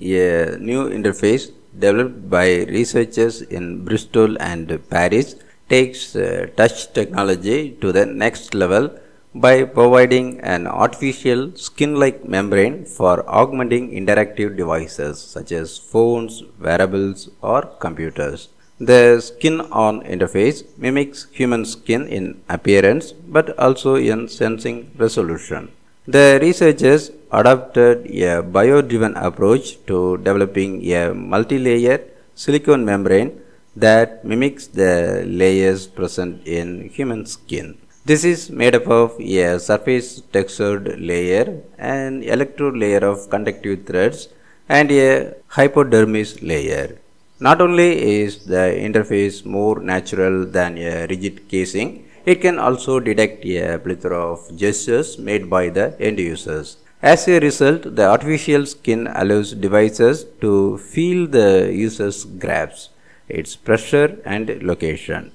a new interface developed by researchers in Bristol and Paris, takes uh, touch technology to the next level by providing an artificial skin-like membrane for augmenting interactive devices such as phones, wearables or computers. The skin-on interface mimics human skin in appearance but also in sensing resolution. The researchers adopted a bio-driven approach to developing a multi-layer silicone membrane that mimics the layers present in human skin. This is made up of a surface textured layer, an electrode layer of conductive threads, and a hypodermis layer. Not only is the interface more natural than a rigid casing, it can also detect a plethora of gestures made by the end users. As a result, the artificial skin allows devices to feel the user's grabs, its pressure and location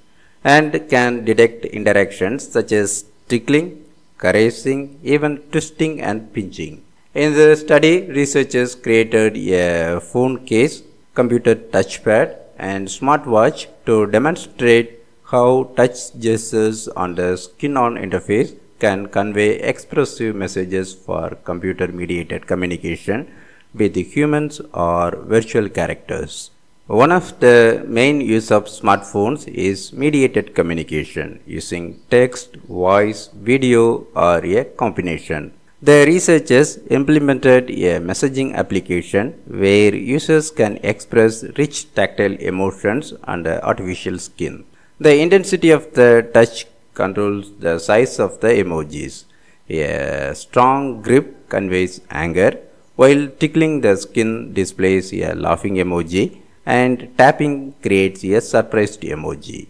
and can detect interactions such as tickling, caressing, even twisting and pinching. In the study, researchers created a phone case, computer touchpad, and smartwatch to demonstrate how touch gestures on the skin-on interface can convey expressive messages for computer-mediated communication with humans or virtual characters. One of the main use of smartphones is mediated communication using text, voice, video or a combination. The researchers implemented a messaging application where users can express rich tactile emotions under artificial skin. The intensity of the touch controls the size of the emojis. A strong grip conveys anger, while tickling the skin displays a laughing emoji and tapping creates a surprised emoji.